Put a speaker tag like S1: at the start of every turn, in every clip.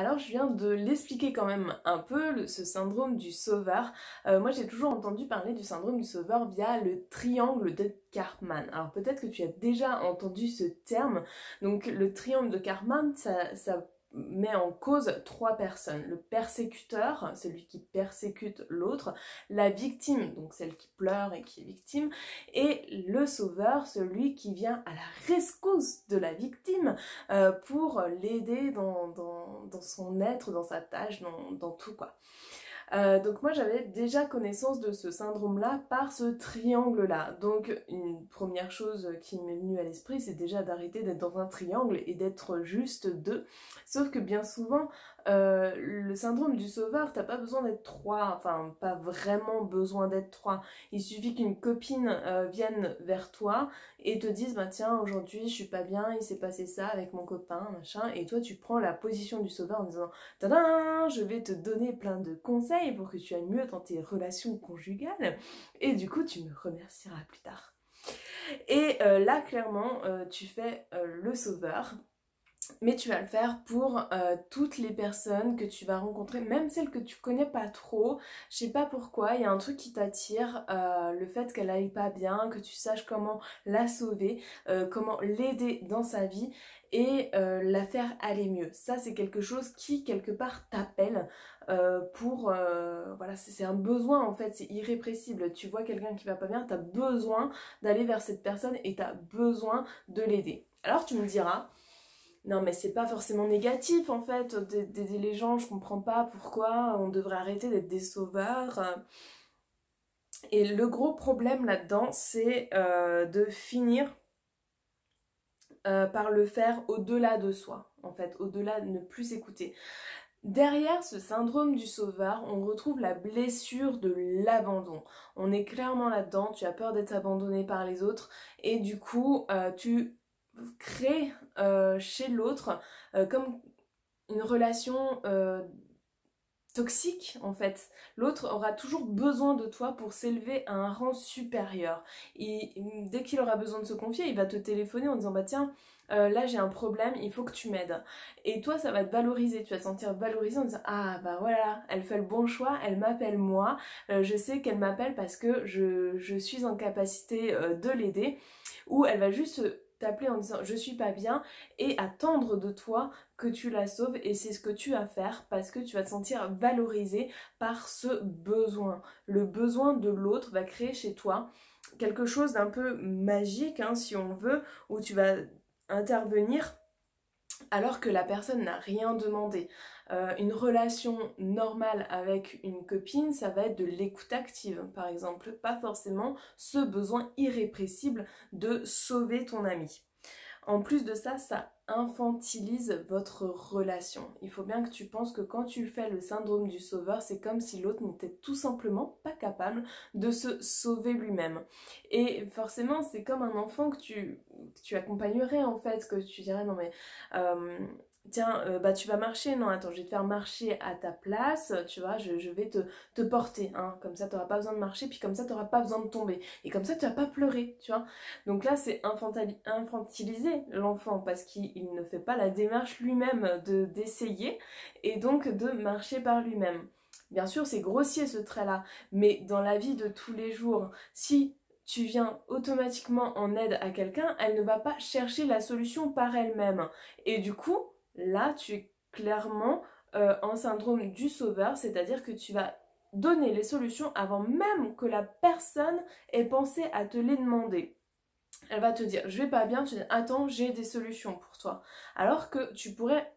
S1: Alors je viens de l'expliquer quand même un peu, ce syndrome du sauveur. Euh, moi j'ai toujours entendu parler du syndrome du sauveur via le triangle de Cartman. Alors peut-être que tu as déjà entendu ce terme. Donc le triangle de Cartman, ça, ça met en cause trois personnes. Le persécuteur, celui qui persécute l'autre, la victime, donc celle qui pleure et qui est victime, et le sauveur, celui qui vient à la rescousse de la victime euh, pour l'aider dans, son être, dans sa tâche, dans tout quoi. Euh, donc moi j'avais déjà connaissance de ce syndrome-là par ce triangle-là. Donc une première chose qui m'est venue à l'esprit, c'est déjà d'arrêter d'être dans un triangle et d'être juste deux. Sauf que bien souvent, euh, le syndrome du sauveur, t'as pas besoin d'être trois, enfin pas vraiment besoin d'être trois. Il suffit qu'une copine euh, vienne vers toi et te dise bah tiens aujourd'hui je suis pas bien, il s'est passé ça avec mon copain, machin, et toi tu prends la position du sauveur en disant tadam, je vais te donner plein de conseils pour que tu ailles mieux dans tes relations conjugales et du coup tu me remercieras plus tard. Et euh, là clairement tu fais le sauveur mais tu vas le faire pour euh, toutes les personnes que tu vas rencontrer, même celles que tu connais pas trop. Je sais pas pourquoi, il y a un truc qui t'attire, euh, le fait qu'elle aille pas bien, que tu saches comment la sauver, euh, comment l'aider dans sa vie et la faire aller mieux. Ça, c'est quelque chose qui, quelque part, t'appelle pour... voilà, c'est un besoin, en fait, c'est irrépressible. Tu vois quelqu'un qui va pas bien, t'as besoin d'aller vers cette personne et t'as besoin de l'aider. Alors, tu me diras non mais c'est pas forcément négatif en fait d'aider les gens, je comprends pas pourquoi on devrait arrêter d'être des sauveurs. Et le gros problème là-dedans, c'est euh, de finir euh, par le faire au-delà de soi, en fait, au-delà de ne plus écouter. Derrière ce syndrome du sauveur, on retrouve la blessure de l'abandon. On est clairement là-dedans, tu as peur d'être abandonné par les autres et du coup euh, tu crée euh, chez l'autre euh, comme une relation euh, toxique en fait. L'autre aura toujours besoin de toi pour s'élever à un rang supérieur. Et dès qu'il aura besoin de se confier, il va te téléphoner en disant bah tiens, là j'ai un problème, il faut que tu m'aides. Et toi ça va te valoriser, tu vas te sentir valorisé en disant ah bah voilà, elle fait le bon choix, elle m'appelle moi, je sais qu'elle m'appelle parce que je, je, suis en capacité de l'aider. Ou elle va juste t'appeler en disant je suis pas bien et attendre de toi que tu la sauves et c'est ce que tu vas faire parce que tu vas te sentir valorisé par ce besoin. Le besoin de l'autre va créer chez toi quelque chose d'un peu magique hein, si on veut où tu vas intervenir alors que la personne n'a rien demandé. Euh, une relation normale avec une copine, ça va être de l'écoute active, par exemple, pas forcément ce besoin irrépressible de sauver ton ami. En plus de ça, ça infantilise votre relation. Il faut bien que tu penses que quand tu fais le syndrome du sauveur, c'est comme si l'autre n'était tout simplement pas capable de se sauver lui-même. Et forcément, c'est comme un enfant que tu, accompagnerais en fait, que tu dirais non mais... Euh, tiens, euh, bah tu vas marcher, non, attends, je vais te faire marcher à ta place, tu vois, je, vais te, te, porter, hein, comme ça tu n'auras pas besoin de marcher, puis comme ça tu n'auras pas besoin de tomber, et comme ça tu vas pas pleurer, tu vois. Donc là c'est infantiliser l'enfant, parce qu'il ne fait pas la démarche lui-même de d'essayer, et donc de marcher par lui-même. Bien sûr c'est grossier ce trait-là, mais dans la vie de tous les jours, si tu viens automatiquement en aide à quelqu'un, elle ne va pas chercher la solution par elle-même. Et du coup, Là, tu es clairement euh, en syndrome du sauveur, c'est-à-dire que tu vas donner les solutions avant même que la personne ait pensé à te les demander. Elle va te dire je vais pas bien, tu dis attends j'ai des solutions pour toi. Alors que tu pourrais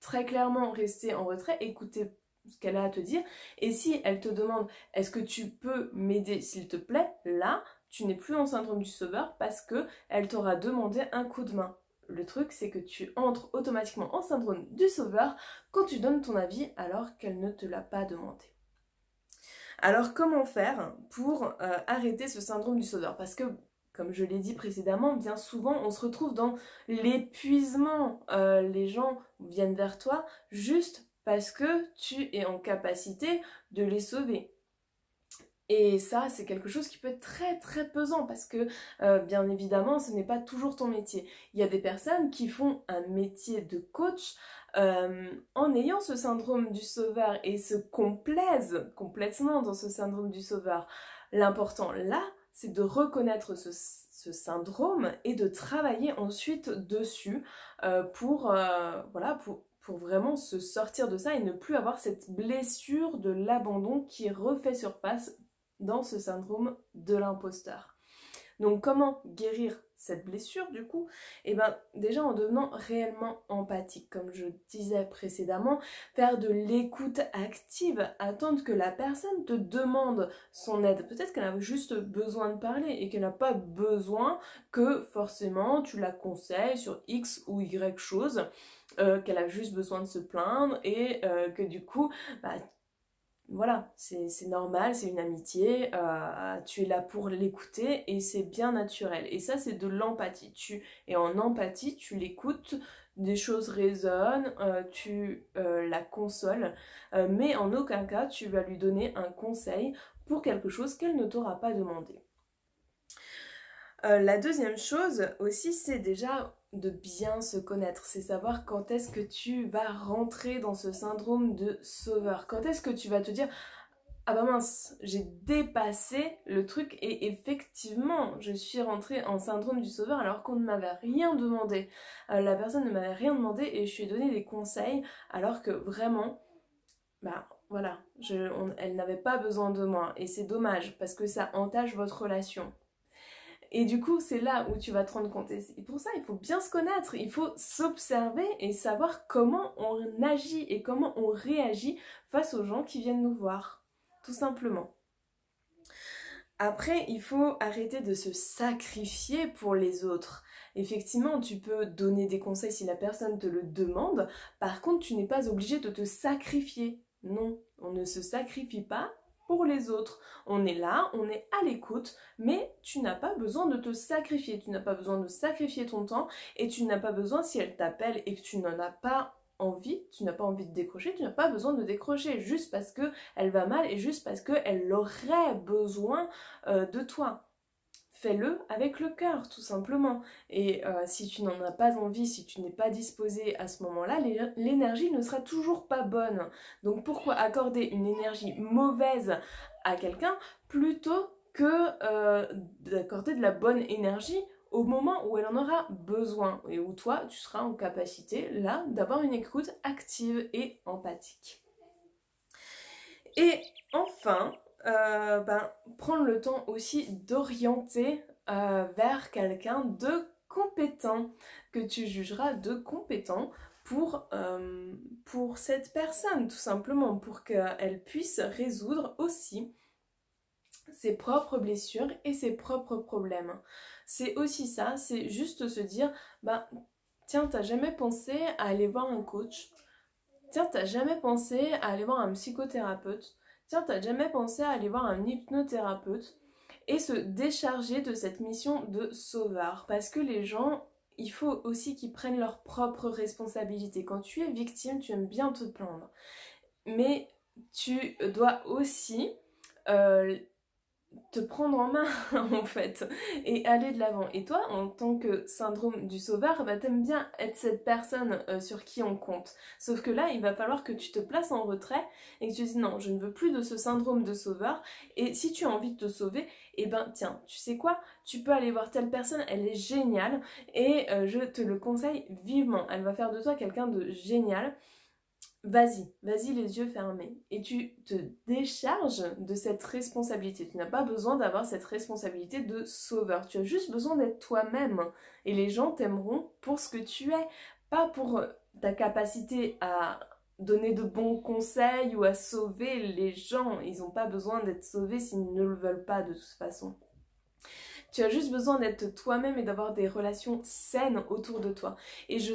S1: très clairement rester en retrait, écouter ce qu'elle a à te dire et si elle te demande est-ce que tu peux m'aider s'il te plaît, là tu n'es plus en syndrome du sauveur parce que elle t'aura demandé un coup de main. Le truc, c'est que tu entres automatiquement en syndrome du sauveur quand tu donnes ton avis alors qu'elle ne te l'a pas demandé. Alors comment faire pour euh, arrêter ce syndrome du sauveur? Parce que, comme je l'ai dit précédemment, bien souvent on se retrouve dans l'épuisement. Euh, les gens viennent vers toi juste parce que tu es en capacité de les sauver. Et ça, c'est quelque chose qui peut être très très pesant parce que, euh, bien évidemment, ce n'est pas toujours ton métier. Il y a des personnes qui font un métier de coach euh, en ayant ce syndrome du sauveur et se complaisent complètement dans ce syndrome du sauveur, l'important là, c'est de reconnaître ce, syndrome et de travailler ensuite dessus euh, pour, euh, voilà, pour, pour vraiment se sortir de ça et ne plus avoir cette blessure de l'abandon qui refait surface dans ce syndrome de l'imposteur. Donc comment guérir cette blessure du coup Et eh bien déjà en devenant réellement empathique, comme je disais précédemment, faire de l'écoute active, attendre que la personne te demande son aide. Peut-être qu'elle a juste besoin de parler et qu'elle n'a pas besoin que forcément tu la conseilles sur X ou Y chose, euh, qu'elle a juste besoin de se plaindre et euh, que du coup bah, voilà, c'est normal, c'est une amitié, euh, tu es là pour l'écouter et c'est bien naturel. Et ça, c'est de l'empathie. Tu es en empathie, tu l'écoutes, des choses résonnent, euh, tu euh, la consoles, mais en aucun cas tu vas lui donner un conseil pour quelque chose qu'elle ne t'aura pas demandé. la deuxième chose aussi, c'est déjà de bien se connaître, c'est savoir quand est-ce que tu vas rentrer dans ce syndrome de sauveur, quand est-ce que tu vas te dire ah bah mince, j'ai dépassé le truc et effectivement, je suis rentrée en syndrome du sauveur alors qu'on ne m'avait rien demandé. Euh, la personne ne m'avait rien demandé et je lui ai donné des conseils alors que vraiment, bah voilà, elle n'avait pas besoin de moi et c'est dommage parce que ça entache votre relation. Et du coup, c'est là où tu vas te rendre compte. Et pour ça, il faut bien se connaître, il faut s'observer et savoir comment on agit et comment on réagit face aux gens qui viennent nous voir. Tout simplement. Après, il faut arrêter de se sacrifier pour les autres. Effectivement, tu peux donner des conseils si la personne te le demande. Par contre, tu n'es pas obligé de te sacrifier. Non, on ne se sacrifie pas pour les autres. On est là, on est à l'écoute, mais tu n'as pas besoin de te sacrifier, tu n'as pas besoin de sacrifier ton temps et tu n'as pas besoin, si elle t'appelle et que tu n'en as pas envie, tu n'as pas envie de décrocher, tu n'as pas besoin de décrocher juste parce que elle va mal et juste parce qu'elle aurait besoin euh, de toi fais-le avec le cœur, tout simplement. Et euh, si tu n'en as pas envie, si tu n'es pas disposé à ce moment-là, l'énergie ne sera toujours pas bonne. Donc pourquoi accorder une énergie mauvaise à quelqu'un plutôt que euh, d'accorder de la bonne énergie au moment où elle en aura besoin et où toi, tu seras en capacité, là, d'avoir une écoute active et empathique. Et enfin, euh, ben, prendre le temps aussi d'orienter euh, vers quelqu'un de compétent, que tu jugeras de compétent pour, euh, pour cette personne, tout simplement, pour qu'elle puisse résoudre aussi ses propres blessures et ses propres problèmes. C'est aussi ça, c'est juste se dire, bah tiens, t'as jamais pensé à aller voir un coach? Tiens, t'as jamais pensé à aller voir un psychothérapeute? Tiens, t'as jamais pensé à aller voir un hypnothérapeute et se décharger de cette mission de sauveur? Parce que les gens, il faut aussi qu'ils prennent leurs propres responsabilités. Quand tu es victime, tu aimes bien te plaindre. Mais tu dois aussi euh, te prendre en main en fait et aller de l'avant. Et toi, en tant que syndrome du sauveur, bah t'aimes bien être cette personne euh, sur qui on compte. Sauf que là, il va falloir que tu te places en retrait et que tu dis non, je ne veux plus de ce syndrome de sauveur. Et si tu as envie de te sauver, eh ben tiens, tu sais quoi? Tu peux aller voir telle personne, elle est géniale et euh, je te le conseille vivement. Elle va faire de toi quelqu'un de génial vas-y, vas-y les yeux fermés. Et tu te décharges de cette responsabilité. Tu n'as pas besoin d'avoir cette responsabilité de sauveur. Tu as juste besoin d'être toi-même. Et les gens t'aimeront pour ce que tu es, pas pour ta capacité à donner de bons conseils ou à sauver les gens. Ils n'ont pas besoin d'être sauvés s'ils ne le veulent pas de toute façon. Tu as juste besoin d'être toi-même et d'avoir des relations saines autour de toi. Et je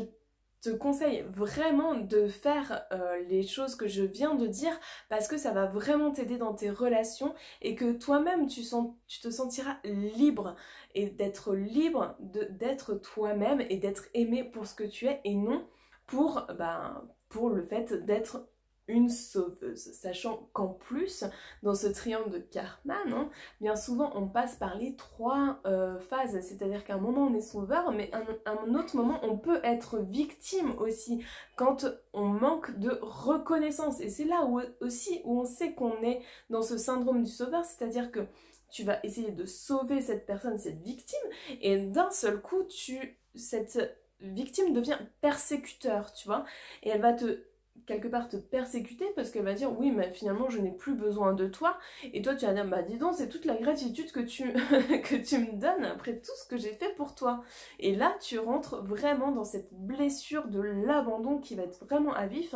S1: conseille vraiment de faire euh, les choses que je viens de dire parce que ça va vraiment t'aider dans tes relations et que toi-même tu, te sentiras libre et d'être libre d'être toi-même et d'être aimé pour ce que tu es et non pour, ben, pour le fait d'être une sauveuse, sachant qu'en plus, dans ce triangle de Cartman, hein, bien souvent on passe par les trois euh, phases, c'est-à-dire qu'à un moment on est sauveur, mais à un, autre moment on peut être victime aussi, quand on manque de reconnaissance. Et c'est là aussi où on sait qu'on est dans ce syndrome du sauveur, c'est-à-dire que tu vas essayer de sauver cette personne, cette victime, et d'un seul coup, tu, cette victime devient persécuteur, tu vois, et elle va te quelque part te persécuter parce qu'elle va dire oui mais finalement je n'ai plus besoin de toi. Et toi tu vas dire bah dis donc c'est toute la gratitude que tu, que tu me donnes après tout ce que j'ai fait pour toi. Et là tu rentres vraiment dans cette blessure de l'abandon qui va être vraiment à vif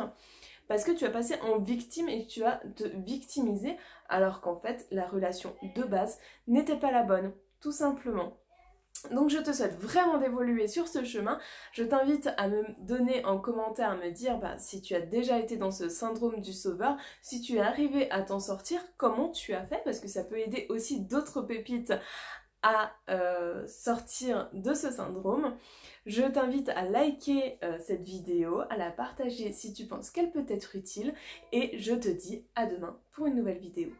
S1: parce que tu vas passer en victime et tu vas te victimiser alors qu'en fait la relation de base n'était pas la bonne tout simplement donc je te souhaite vraiment d'évoluer sur ce chemin. Je t'invite à me donner en commentaire, à me dire bah, si tu as déjà été dans ce syndrome du sauveur, si tu es arrivé à t'en sortir, comment tu as fait, parce que ça peut aider aussi d'autres pépites à euh, sortir de ce syndrome. Je t'invite à liker euh, cette vidéo, à la partager si tu penses qu'elle peut être utile, et je te dis à demain pour une nouvelle vidéo.